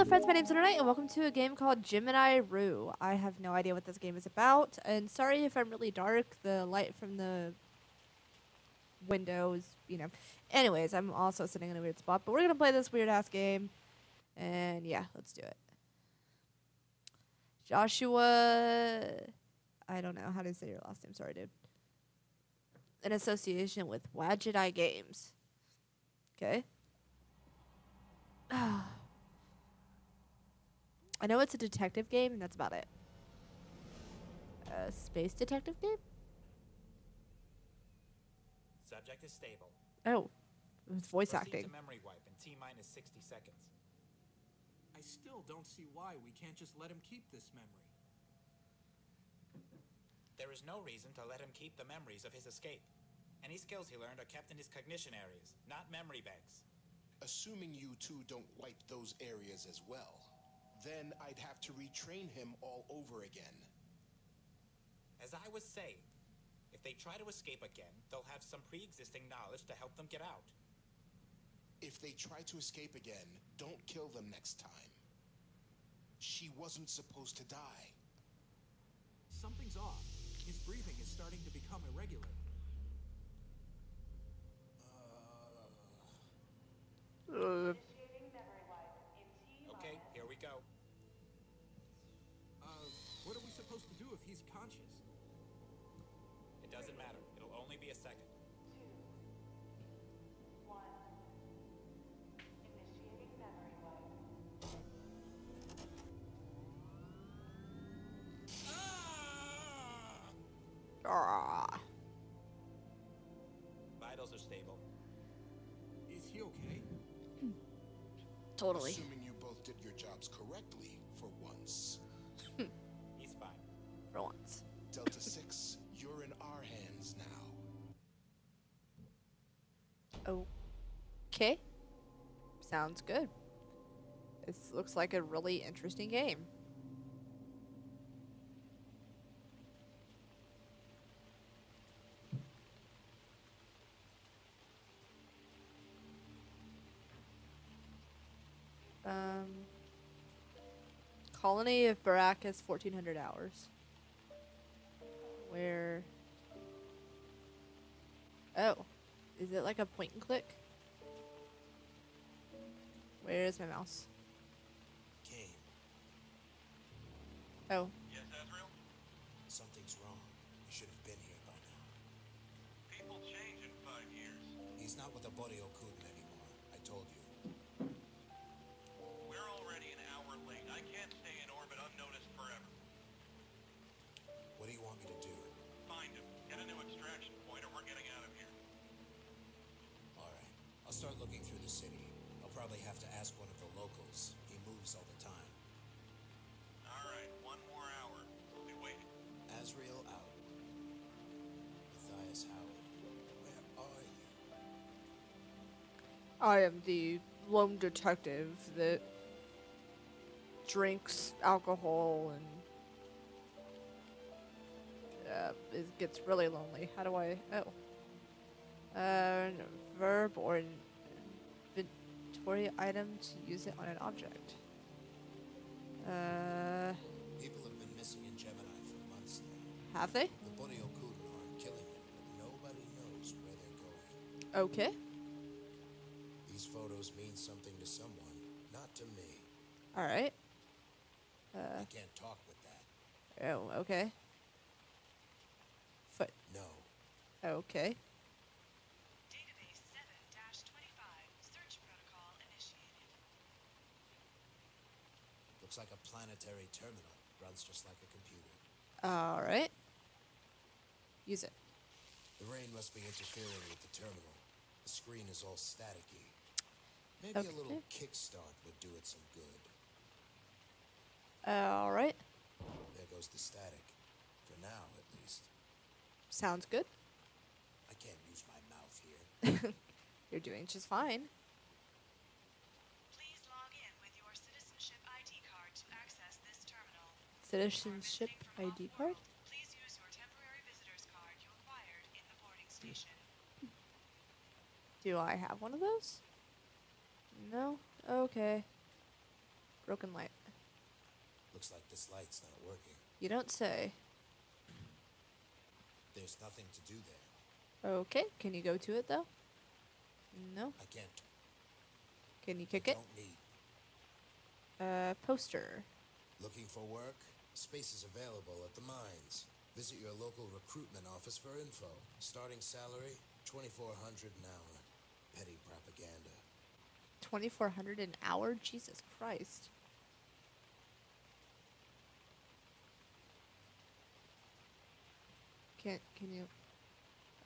Hello friends, my name's Internet and welcome to a game called Gemini Rue. I have no idea what this game is about and sorry if I'm really dark, the light from the windows, you know. Anyways, I'm also sitting in a weird spot, but we're gonna play this weird ass game and yeah, let's do it. Joshua I don't know how to say your last name, sorry dude. In association with Wadjet Games. Okay. Oh. I know it's a detective game, and that's about it. A space detective game? Subject is stable. Oh, it's voice Proceed acting. to memory wipe in T minus 60 seconds. I still don't see why we can't just let him keep this memory. There is no reason to let him keep the memories of his escape. Any skills he learned are kept in his cognition areas, not memory banks. Assuming you two don't wipe those areas as well, then I'd have to retrain him all over again. As I was saying, if they try to escape again, they'll have some pre-existing knowledge to help them get out. If they try to escape again, don't kill them next time. She wasn't supposed to die. Something's off. His breathing is starting to become irregular. Uh, totally. Assuming you both did your jobs correctly for once. He's fine. For once. Delta 6, you're in our hands now. Oh. Okay. Sounds good. This looks like a really interesting game. Colony of Barracus, 1400 hours. Where? Oh, is it like a point and click? Where is my mouse? Kane, Oh, Yes, Azriel? something's wrong. You should have been here by now. People change in five years. He's not with the Boryokudan probably have to ask one of the locals. He moves all the time. All right, one more hour. We'll be waiting. Azriel out. Matthias Howard, where are you? I am the lone detective that drinks alcohol and uh, it gets really lonely. How do I? Oh, uh, verb or an inventory item to use it on an object. Uh, People have been missing in Gemini for months now. have they? The aren't killing them, but nobody knows where they're going. Okay. These photos mean something to someone, not to me. All right. I can't talk with that. Oh, okay. Foot. No. Okay. Database 7-25. Search protocol initiated. Looks like a planetary terminal. Runs just like a computer. All right. Use it. The rain must be interfering with the terminal. The screen is all staticky. Maybe a little kickstart would do it some good. All right. There goes the static. For now, at least. Sounds good. I can't use my mouth here. You're doing just fine. Citizenship ID card? Please use your temporary visitor's card you acquired in the boarding station. Do I have one of those? No? Okay. Broken light. Looks like this light's not working. You don't say. There's nothing to do there. Okay, can you go to it though? No. I can't. Can you kick I it? Don't need. Uh, poster. Looking for work? Spaces available at the mines. Visit your local recruitment office for info. Starting salary, 2400 an hour. Petty propaganda. 2400 an hour? Jesus Christ. Can can you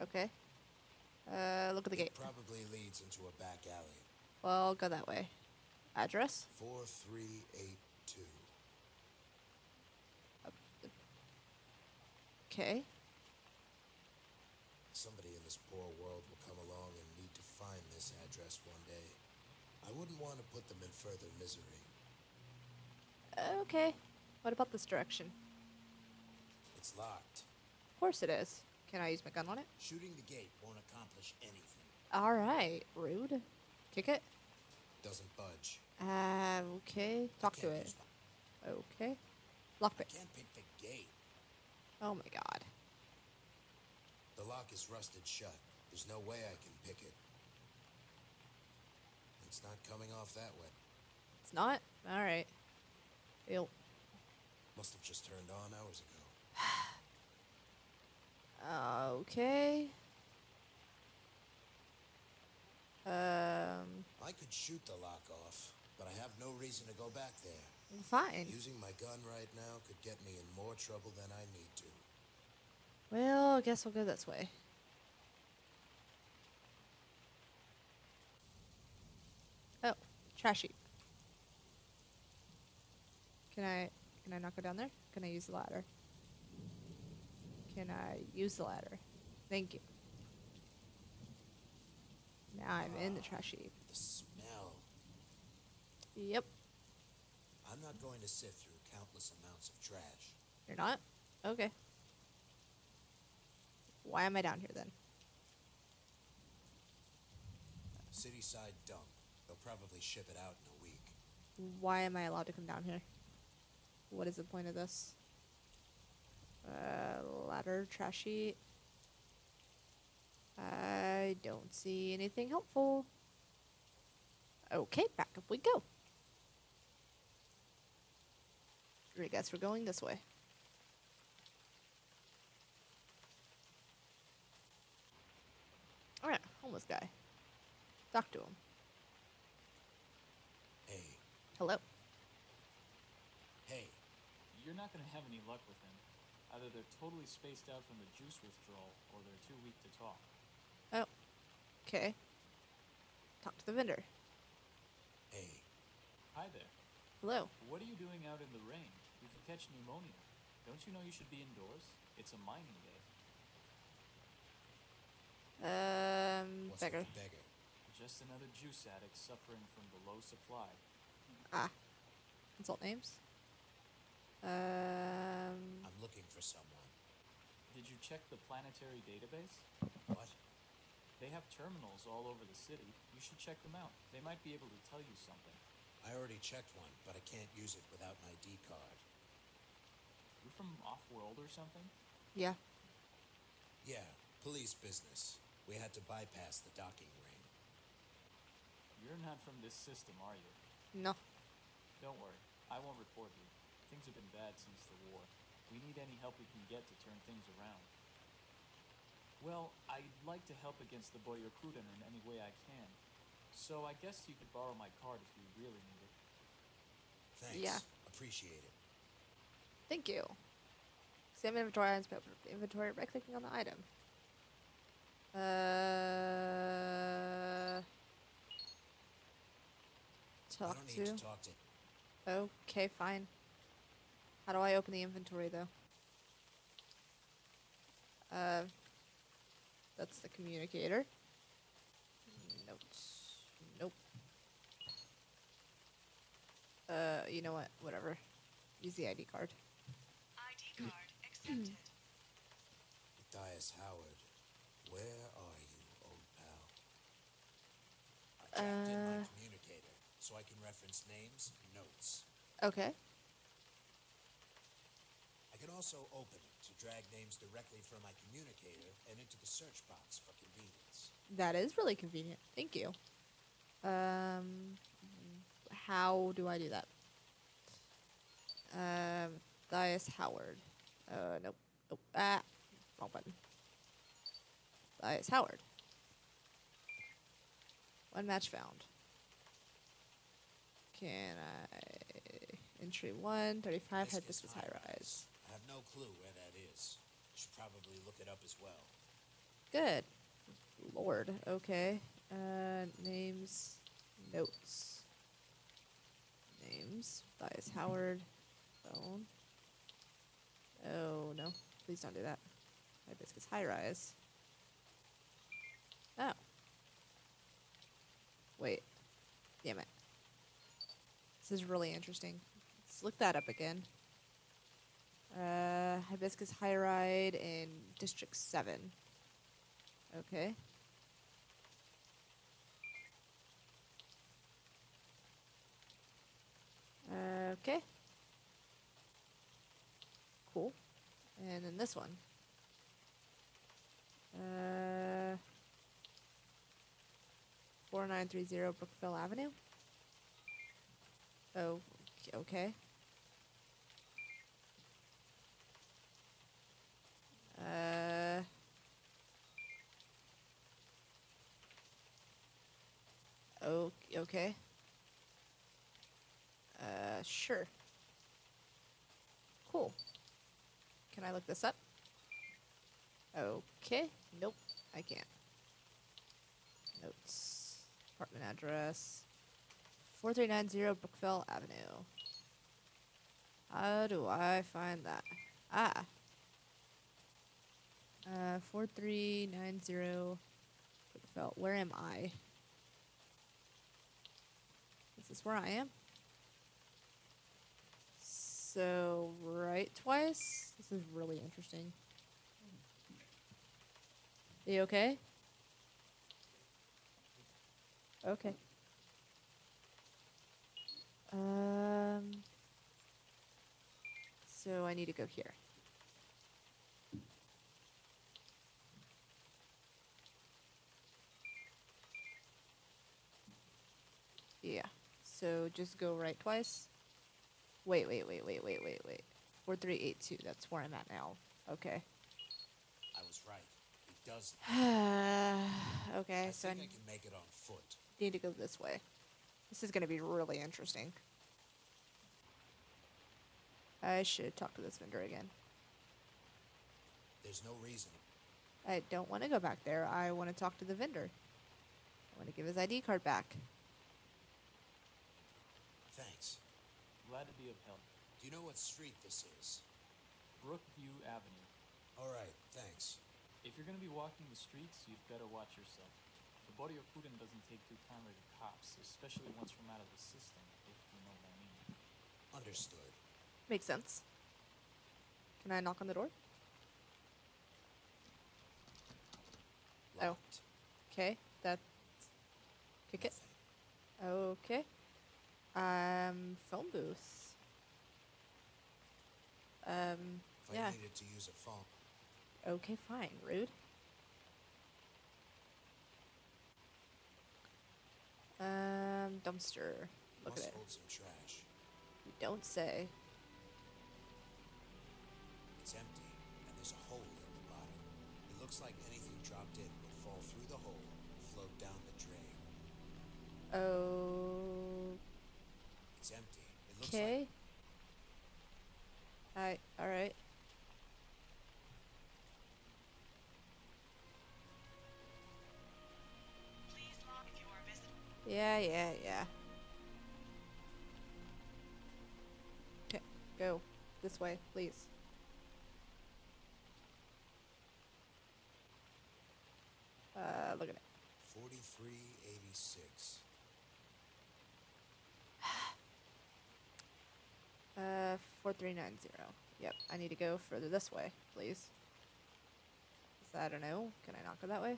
Okay. Uh look at the It gate. probably leads into a back alley. Well, go that way. Address? 4382. Okay. Somebody in this poor world will come along and need to find this address one day. I wouldn't want to put them in further misery. Okay. What about this direction? It's locked. Of course it is. Can I use my gun on it? Shooting the gate won't accomplish anything. Alright. Rude. Kick it? Doesn't budge. Uh, okay. Talk to it. Okay. Lockpick. can't pick the gate. Oh my god. The lock is rusted shut. There's no way I can pick it. It's not coming off that way. It's not? Alright. Ew. Must have just turned on hours ago. Okay. Um, I could shoot the lock off, but I have no reason to go back there. Fine. Using my gun right now could get me in more trouble than I need to. Well, I guess we'll go this way. Oh, trash heap. Can I can I not go down there? Can I use the ladder? Can I use the ladder? Thank you. Now I'm in the ah, trash heap. The smell. Yep. I'm not going to sift through countless amounts of trash. You're not? Okay. Why am I down here then? City side dump. They'll probably ship it out in a week. Why am I allowed to come down here? What is the point of this? Uh, ladder, trashy. I don't see anything helpful. Okay, back up we go. I guess we're going this way. Alright, homeless guy. Talk to him. Hey, Hello. hey, You're not going to have any luck with him. Either they're totally spaced out from the juice withdrawal, or they're too weak to talk. Oh. Okay. Talk to the vendor. hey. Hi there. Hello. What are you doing out in the rain? You could catch pneumonia. Don't you know you should be indoors? It's a mining day. Um, What's beggar. beggar? Just another juice addict suffering from the low supply. Ah. Insult names. Um, I'm looking for someone. Did you check the planetary database? What? They have terminals all over the city. You should check them out. They might be able to tell you something. I already checked one, but I can't use it without an ID card. You're from off-world or something? yeah. Yeah, police business. We had to bypass the docking ring. You're not from this system, are you? No. Don't worry. I won't report you. Things have been bad since the war. We need any help we can get to turn things around. Well, I'd like to help against the Boryokudan in any way I can. So I guess you could borrow my card if you really need it. Thanks. Yeah. Appreciate it. Thank you. Examine inventory items, but inventory by clicking on the item. Uh. Talk to. to talk to. Okay, fine. How do I open the inventory though? Uh, that's the communicator. Notes. Nope. Uh, you know what? Whatever. Use the ID card. Accepted. Matthias Howard, where are you, old pal? I tapped in my Uh. communicator, so I can reference names and notes. Okay. I can also open it to drag names directly from my communicator and into the search box for convenience. That is really convenient. Thank you. Um, how do I do that? Um, Gaius Howard. Uh, nope. Nope. Ah, wrong button. Gaius Howard. One match found. Can I... Entry 1, 35, Hibiscus High Rise. I have no clue where that is. Should probably look it up as well. Good. Lord. Okay. Uh, names. Notes. Names. Bias Howard. Phone. Oh, no. Please don't do that. Hibiscus High Rise. Oh. Wait. Damn it. This is really interesting. Let's look that up again. Uh, Hibiscus High Ride in District 7. Okay. Okay. Cool. And then this one. Uh, 4930 Brookville Avenue. Oh, okay. Uh, okay. Uh, sure. Cool. Can I look this up? Okay. Nope, I can't. Notes. Apartment address. 4390 Brookville Avenue. How do I find that? Ah. Uh, 4390 Brookville. Where am I? This is this where I am? So, right twice? This is really interesting. you okay? Okay. Um. So I need to go here. Yeah. So just go right twice. Wait, wait, wait, wait, wait, wait, wait. 4382, that's where I'm at now. Okay. I was right. It does. okay, I so I think I can make it on foot. need to go this way. This is going to be really interesting. I should talk to this vendor again. There's no reason. I don't want to go back there. I want to talk to the vendor. I want to give his ID card back. Thanks. Glad to be of help. Do you know what street this is? Brookview Avenue. All right, thanks. If you're gonna be walking the streets, you'd better watch yourself. The Boryokudan doesn't take too kindly to cops, especially ones from out of the system, if you know what I mean. Understood. Makes sense. Can I knock on the door? Oh. Locked. Okay, that's. Kick it. Okay. Um, phone booth. Um, If yeah. I needed to use a phone, Okay, fine. Rude. Um, dumpster. Look must at it. hold some trash. You don't say. It's empty, and there's a hole at the bottom. It looks like anything dropped in would fall through the hole and float down the drain. Oh. It's empty. It looks Okay. like Hi. All right. Please log if you are visiting. Yeah, yeah, yeah. Okay, go this way, please. Uh, look at it. 4386. Uh, 4390. Yep, I need to go further this way, please. Is that a no? Can I not go that way?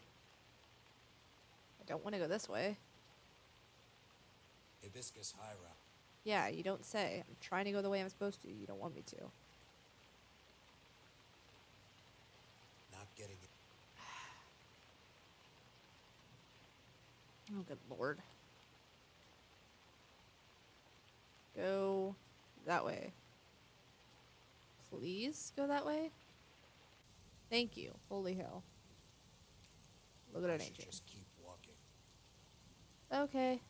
I don't want to go this way. Hibiscus Hyra. Yeah, you don't say. I'm trying to go the way I'm supposed to. You don't want me to. Not getting it. Oh, good lord. Go that way. Please go that way. Thank you. Holy hell. Look at I an should ancient. just keep walking. Okay.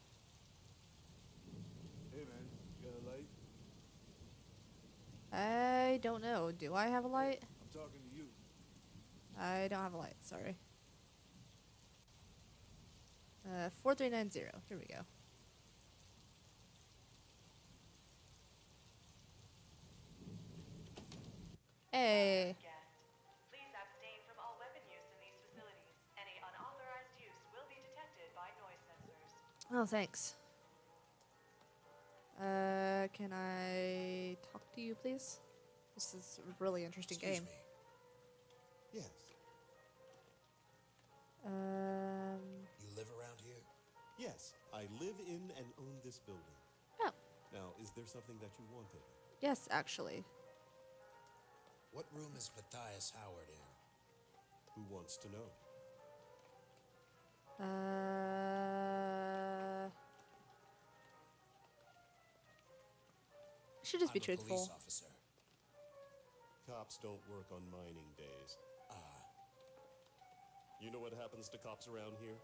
Hey man, you got a light? I don't know. Do I have a light? I'm talking to you. I don't have a light. Sorry. Uh, 4390. Here we go. Hey. Guest. Please abstain from all weapon use in these facilities. Any unauthorized use will be detected by noise sensors. Oh, thanks. Uh, can I talk to you, please? This is a really interesting Excuse game. me. Yes. Um. You live around here? Yes, I live in and own this building. Oh, Now, is there something that you wanted? yes, actually. What room is Matthias Howard in? Who wants to know? Uh. Should just be I'm a truthful. police officer. Cops don't work on mining days. Ah, You know what happens to cops around here?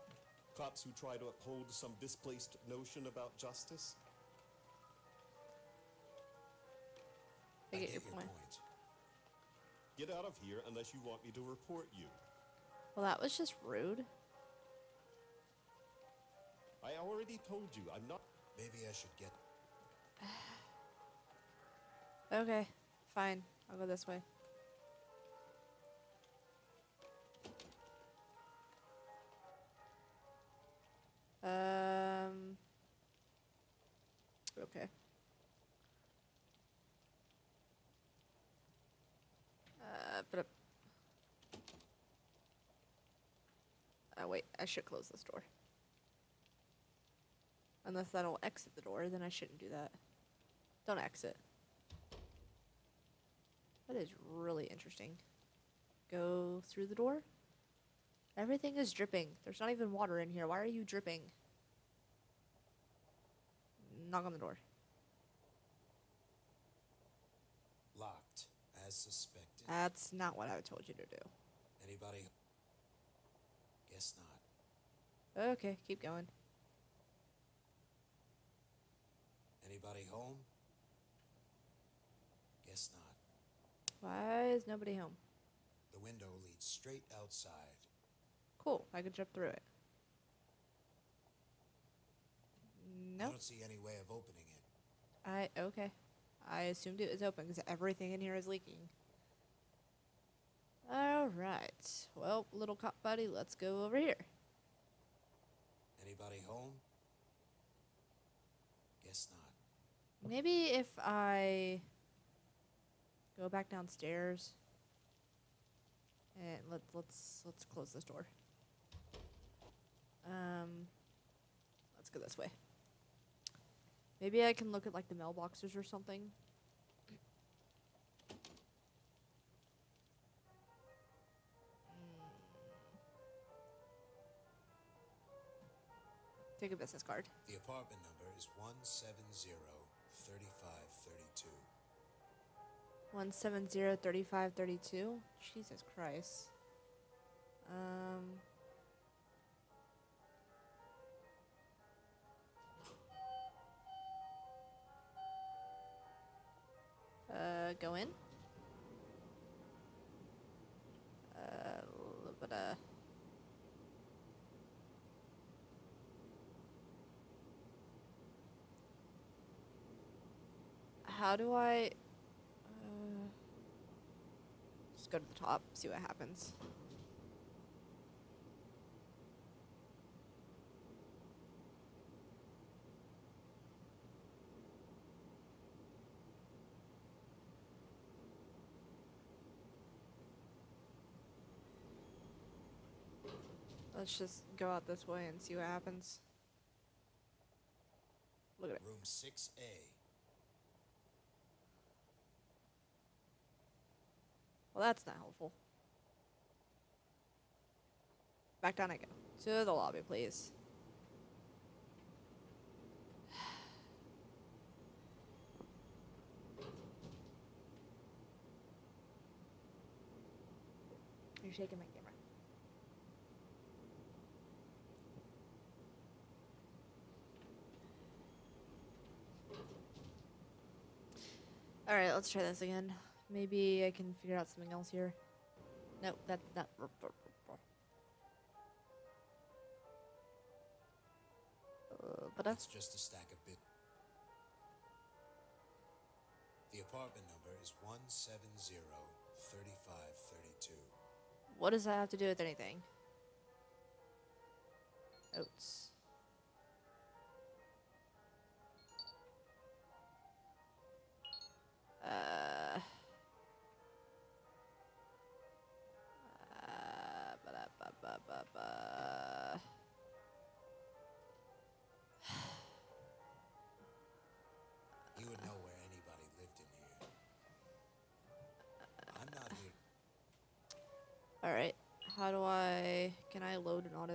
Cops who try to uphold some displaced notion about justice? I get your point. Get out of here unless you want me to report you. Well, that was just rude. I already told you, I'm not. Maybe I should get. Okay, fine. I'll go this way. Oh wait, I should close this door. Unless that'll exit the door, then I shouldn't do that. Don't exit. That is really interesting. Go through the door. Everything is dripping. There's not even water in here. Why are you dripping? Knock on the door. Locked, as suspected. That's not what I told you to do. Anybody? Guess not. Okay, keep going. Anybody home? Guess not. Why is nobody home? The window leads straight outside. Cool. I could jump through it. No. I don't see any way of opening it. I okay. I assumed it was open because everything in here is leaking. All right. Well, little cop buddy, let's go over here. Anybody home? Guess not. Maybe if I go back downstairs and let let's let's close this door. Um, let's go this way. Maybe I can look at like the mailboxes or something. Take a business card. The apartment number is 170 3532. One seven zero thirty five thirty two. Jesus Christ. Um. Uh, go in. Uh, little bit of. How do I? Uh, just go to the top, see what happens. Let's just go out this way and see what happens. Look at it. Room 6A. Well, that's not helpful. Back down I go. To the lobby, please. You're shaking my camera. All right, let's try this again. Maybe I can figure out something else here. No, that that. Uh, but That's just a stack of bit. The apartment number is 170-3532. what does that have to do with anything? Oats.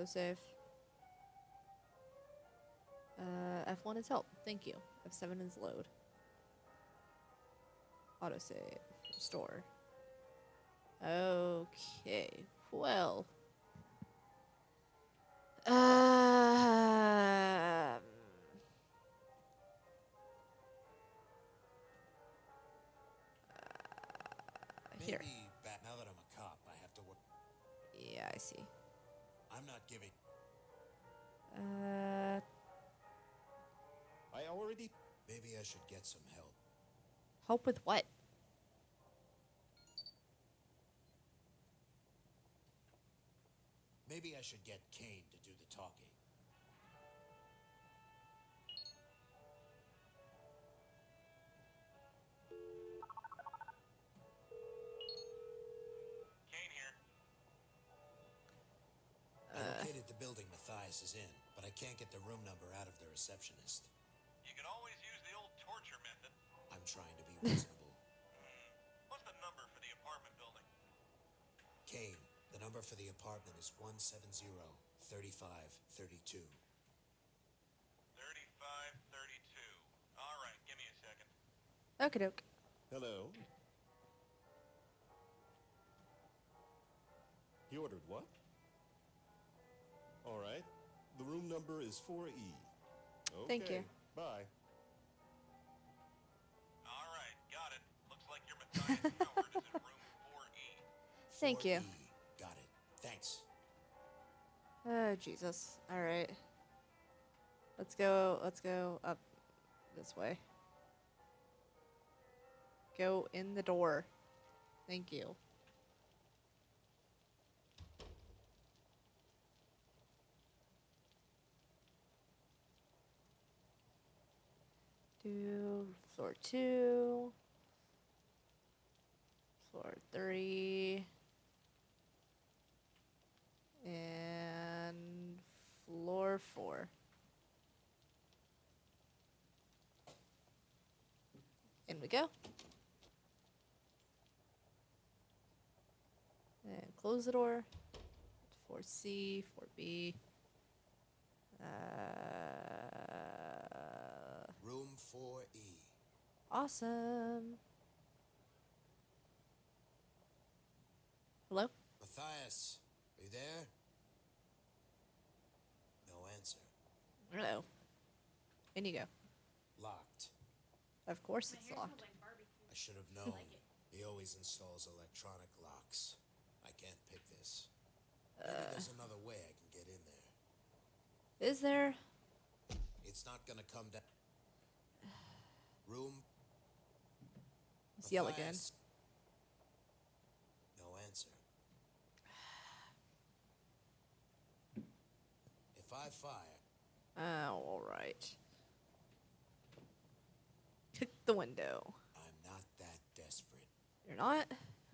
Autosave? Uh, F1 is help. Thank you. F7 is load. Autosave. Store. Okay. Well. Um. uh, Here. Maybe now that I'm a cop, I have to work. Yeah, I see. Giving. Uh, I already. Maybe I should get some help. help with what? Maybe I should get Kane to do the talking. Receptionist. You can always use the old torture method. I'm trying to be reasonable. Hmm. What's the number for the apartment building? Kane, the number for the apartment is 170-3532. 3532. All right, give me a second. Okay, doke. Hello. You ordered what? All right. The room number is 4E. Okay. Thank you. Bye. All right, got it. Looks like your Matthias Howard is in room E. 4E. Thank you. 4E. Got it. Thanks. Oh Jesus! All right. Let's go. Let's go up this way. Go in the door. Thank you. Do floor two. Floor three. And floor four. In we go. And close the door. 4C, 4B. Uh. 4E. awesome. Hello? Matthias, are you there? No answer. Hello. In you go. Locked. Of course it's locked. I should have known. He always installs electronic locks. I can't pick this. Maybe uh. there's another way I can get in there. Is there? It's not gonna come down. Room. Let's yell again. No answer. If I fire, Oh, alright. Kick the window. I'm not that desperate. You're not?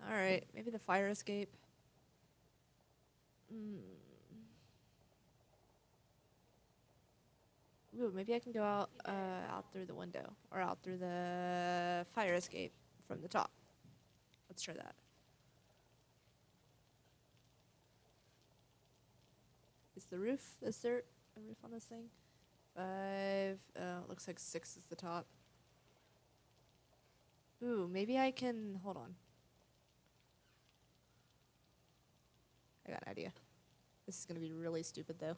Alright, maybe the fire escape. Hmm. ooh, maybe I can go out uh, out through the window or out through the fire escape from the top. Let's try that. Is the roof, is there a roof on this thing? Five, uh, looks like six is the top. Ooh, maybe I can, hold on. I got an idea. This is going to be really stupid though.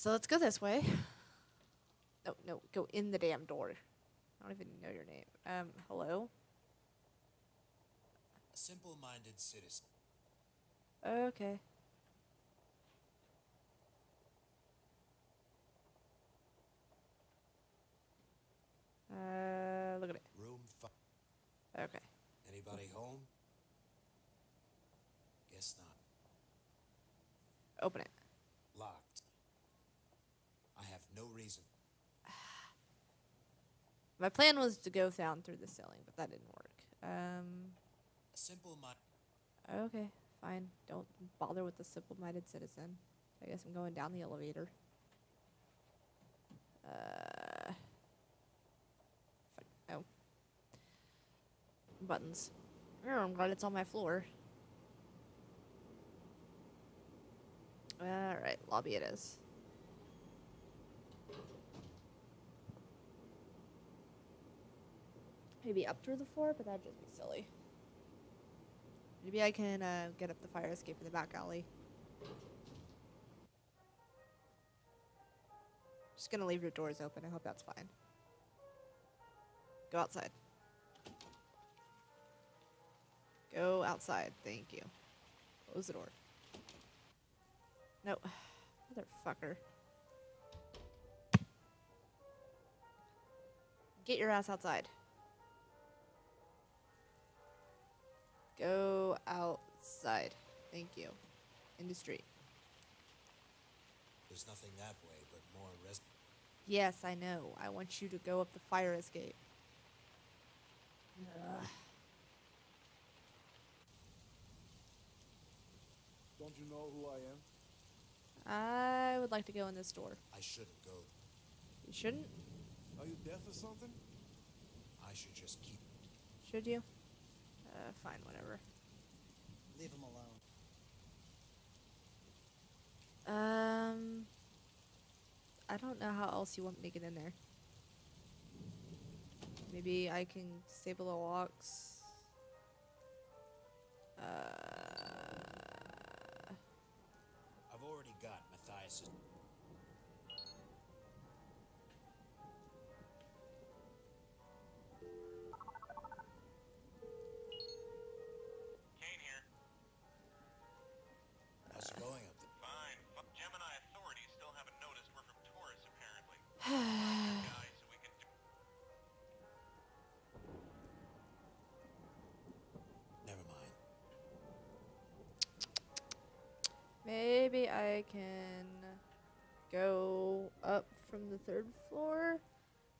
So let's go this way. No, no, go in the damn door. I don't even know your name. Um, hello? A simple minded citizen. Okay. Uh, look at it. Room five. Okay. Anybody home? Guess not. Open it. Locked. I have no reason. My plan was to go down through the ceiling, but that didn't work. Um, simple mind. okay, fine. Don't bother with the simple-minded citizen. I guess I'm going down the elevator. Uh, oh. Buttons. Oh, I'm glad it's on my floor. Alright, lobby it is. Maybe up through the floor, but that'd just be silly. Maybe I can uh, get up the fire escape in the back alley. Just gonna leave your doors open. I hope that's fine. Go outside. Go outside. Thank you. Close the door. No. Motherfucker. Get your ass outside. Go outside. Thank you. In the street. There's nothing that way but more res. Yes, I know. I want you to go up the fire escape. Ugh. Don't you know who I am? I would like to go in this door. I shouldn't go. You shouldn't? Are you deaf or something? I should just keep. Should you? Uh, fine, whatever. Leave him alone. Um, I don't know how else you want me to get in there. Maybe I can disable the locks. Uh, I've already got Matthias's. Maybe I can go up from the third floor.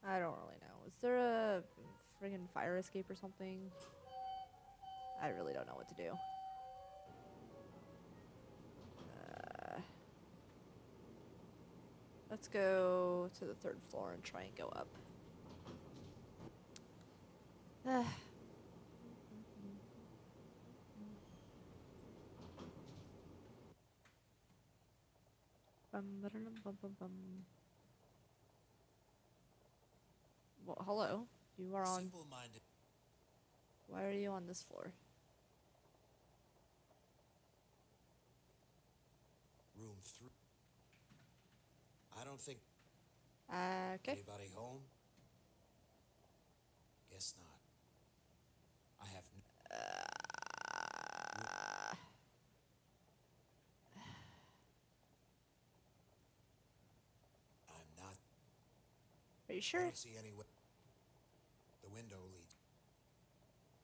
I don't really know. Is there a friggin' fire escape or something? I really don't know what to do. Uh, let's go to the third floor and try and go up. Ah. Bum, ba-dum, bum, bum, bum. Well, hello. You are on. Simple minded. Why are you on this floor? Room three. I don't think. Uh, okay. Anybody home? Guess not. I have. N- Uh, I'm not. You I don't see any way. The window leads.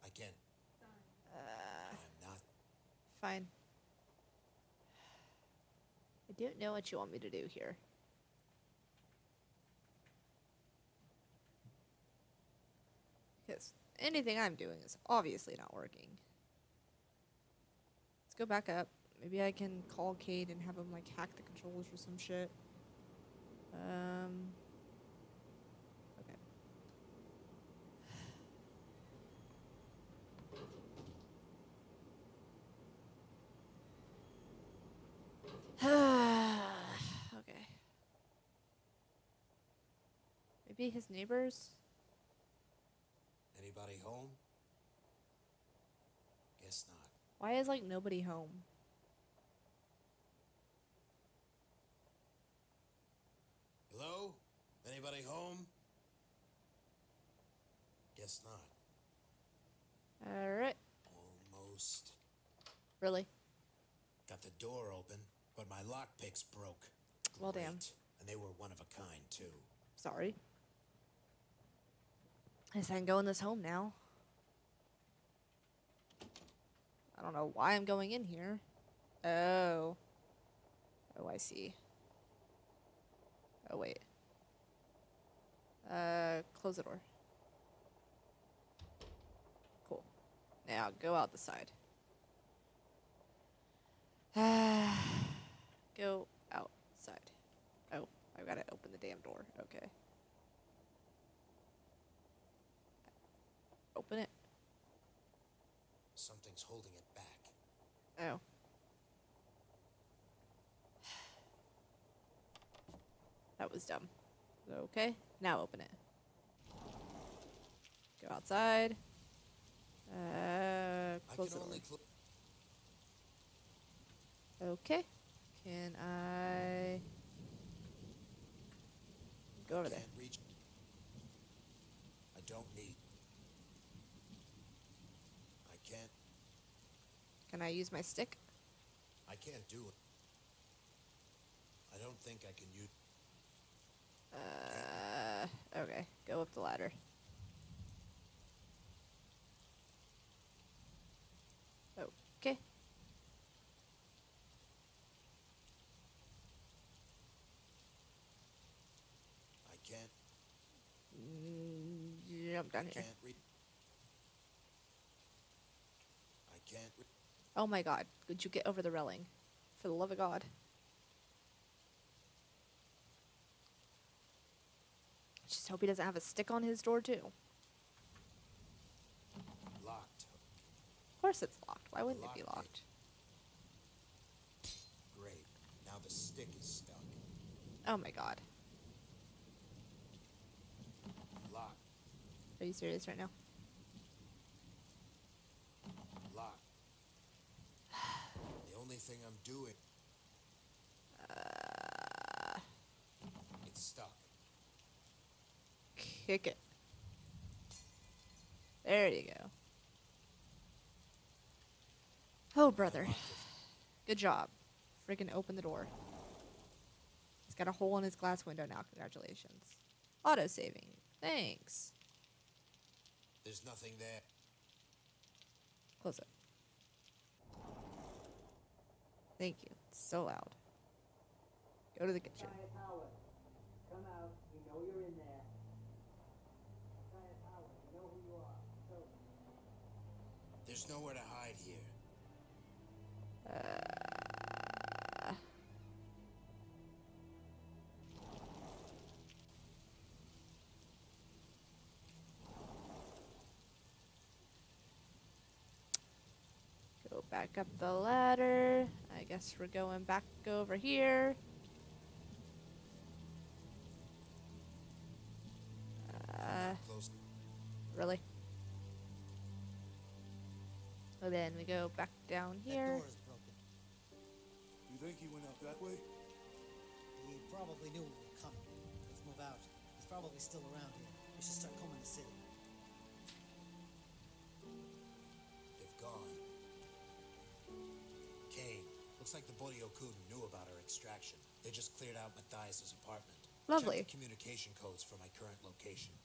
I can't. Uh, I'm not. fine. I don't know what you want me to do here. Because anything I'm doing is obviously not working. Let's go back up. Maybe I can call Cade and have him like hack the controls or some shit. Um. Okay. Maybe his neighbors? Anybody home? Guess not. Why is like nobody home? Hello? Anybody home? Guess not. Alright. Almost. Really? Got the door open, but my lockpicks broke. Well, damn. And they were one of a kind, too. Sorry. I guess I can go in this home now. I don't know why I'm going in here. Oh. Oh, I see. Oh, wait. Uh, close the door. Cool. Now go out the side. go outside. Oh, I've got to open the damn door. Okay. Open it. Something's holding it back. Oh. That was dumb. Okay, now open it. Go outside. Uh, I close can the only door. clo- Okay. Can I go over there? Can't reach. I don't need. I can't. Can I use my stick? I can't do it. I don't think I can use. Uh, okay. Go up the ladder. Okay. I can't. Mm, jump down here. Can't reach. I can't. Re- Oh my god. Could you get over the railing? For the love of God. Just hope he doesn't have a stick on his door, too. locked. Of course it's locked. Why wouldn't it be Locked it. locked? Great. Now the stick is stuck. Oh my god. Locked. Are you serious right now? Locked. I'm doing. Uh, It's stuck. kick it. There you go. Oh, brother. Good job. Freaking open the door. He's got a hole in his glass window now. Congratulations. Auto saving. Thanks. There's nothing there. Close it. Thank you. It's so loud. Go to the kitchen. Giant Howard, come out. We know you're in there. Giant Howard, we know who you are. So, There's nowhere to hide here. Uh, back up the ladder. I guess we're going back over here. Uh, really? So then we go back down here. door is broken. You think he went out that way? He probably knew we were coming. Let's move out. He's probably still around here. We should start combing the city. They've gone. Kane, looks like the Boryokudan knew about our extraction. They just cleared out Matthius's apartment. Lovely. Check the communication codes for my current location.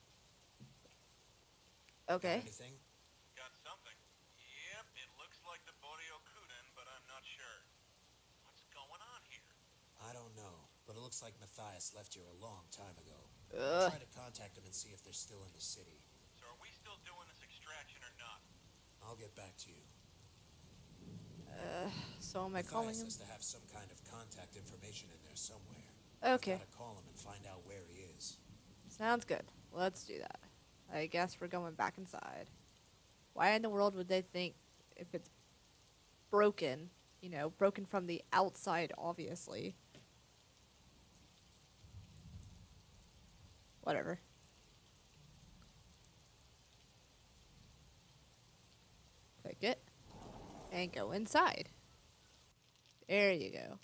Okay. Got anything? Got something. Yep, it looks like the Boryokudan, but I'm not sure. What's going on here? I don't know, but it looks like Matthius left here a long time ago. Ugh. Try to contact them and see if they're still in the city. So are we still doing this extraction or not? I'll get back to you. Uh, so am I calling him? to have some kind of contact information in there somewhere. Okay. Gotta call him and find out where he is. Sounds good. Let's do that. I guess we're going back inside. Why in the world would they think if it's broken, you know, broken from the outside, obviously? Whatever. Click it and go inside. There you go.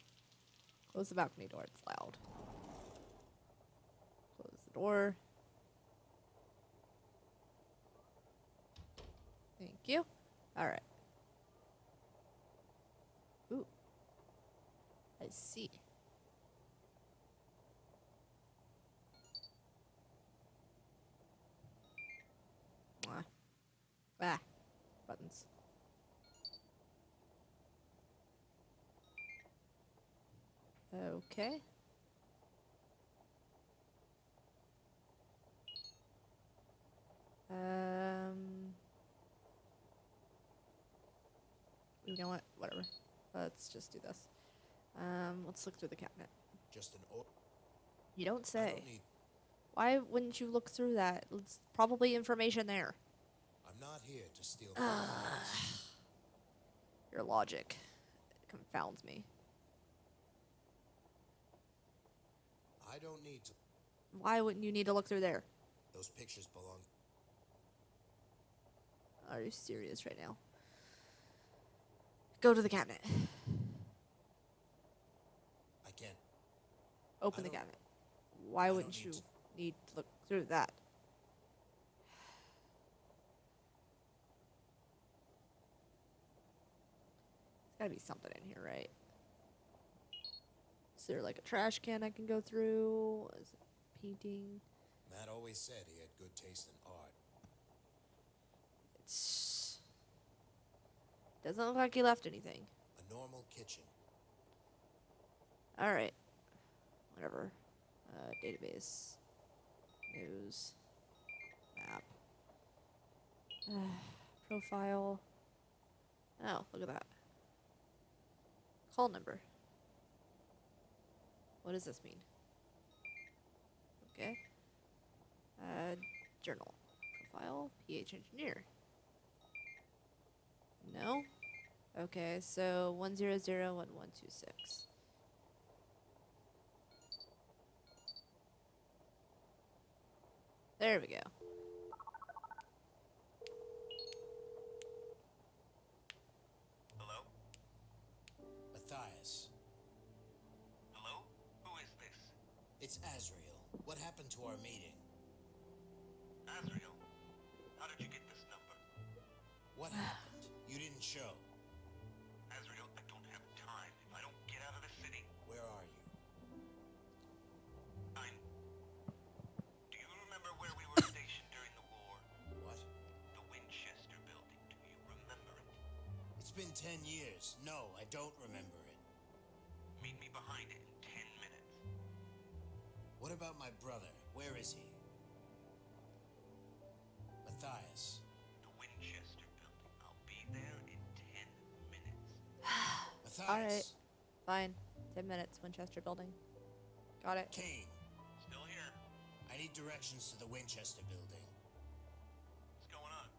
Close the balcony door. It's loud. Close the door. Thank you. All right. Ooh. I see. Mwah. Ah. Buttons. Okay. Um. You know what? Whatever. Let's just do this. Um, let's look through the cabinet. Just an or- You don't say. don't need. Why wouldn't you look through that? It's probably information there. I'm not here to steal. files. Your logic confounds me. I don't need to. Why wouldn't you need to look through there? Those pictures belong. Are you serious right now? Go to the cabinet. I can't. Open I the cabinet. Why don't wouldn't need you to. need to look through that? There's gotta be something in here, right? Is there like a trash can I can go through? Is it painting? Matt always said he had good taste in art. It's doesn't look like he left anything. A normal kitchen. All right, whatever. Uh, database, news, map, profile. Oh, look at that. Call number. What does this mean? Okay. Uh, journal. Profile. PH engineer. No. Okay, so one zero zero one one two six. There we go. Happened to our meeting? Azriel? How did you get this number? What happened? You didn't show. Azriel, I don't have time. If I don't get out of the city, Where are you? I'm. Do you remember where we were stationed during the war? What? The Winchester building. Do you remember it? It's been ten years. No, I don't remember Where is he? Matthius. The Winchester building. I'll be there in ten minutes. Matthius. Alright. Fine. Ten minutes, Winchester building. Got it. Kane. Still here. I need directions to the Winchester building. What's going on?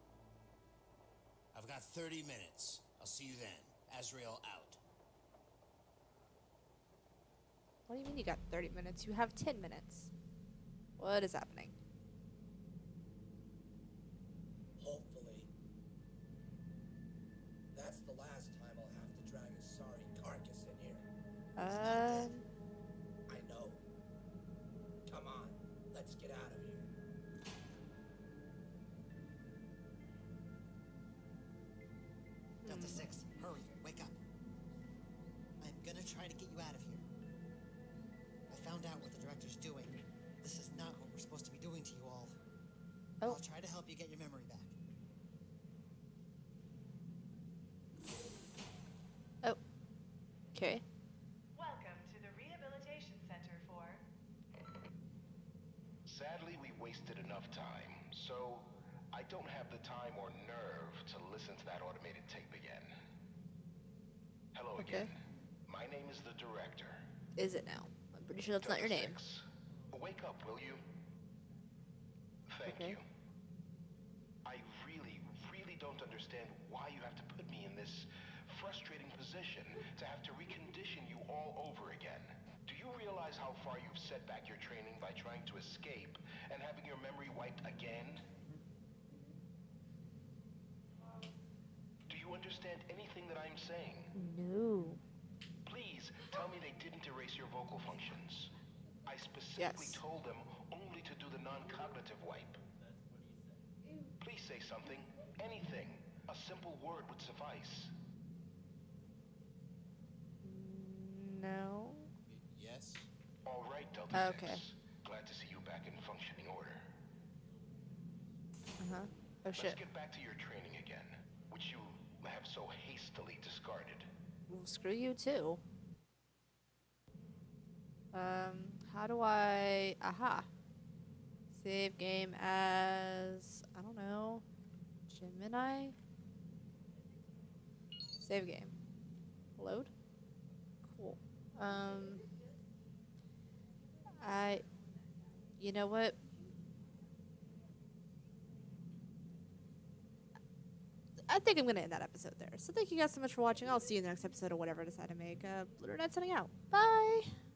I've got 30 minutes. I'll see you then. Azriel out. What do you mean you got 30 minutes? You have 10 minutes. What is happening? Hopefully. That's the last time I'll have to drag a sorry carcass in here. Um, time or nerve to listen to that automated tape again. Hello Okay. again. My name is the director. Is it now? I'm pretty sure that's not your name. Six. Wake up, will you? Thank Okay. you. I really, really don't understand why you have to put me in this frustrating position to have to recondition you all over again. Do you realize how far you've set back your training by trying to escape and having your memory wiped again? Do you understand anything that I'm saying? No. Please tell me they didn't erase your vocal functions. I specifically Yes. told them only to do the non-cognitive wipe. Please say something. Anything. A simple word would suffice. No. Yes? All right, Delta Okay. 6. Glad to see you back in functioning order. Uh huh. Oh Let's shit. get back to your training again, which you have so hastily discarded. Well, screw you too. Um, how do I? Aha. Save game as I don't know, Gemini. Save game. Load. Cool. Um. I. You know what? I think I'm gonna end that episode there. So thank you guys so much for watching. I'll see you in the next episode or whatever I decide to make. Uh, Blue Knight signing out. Bye.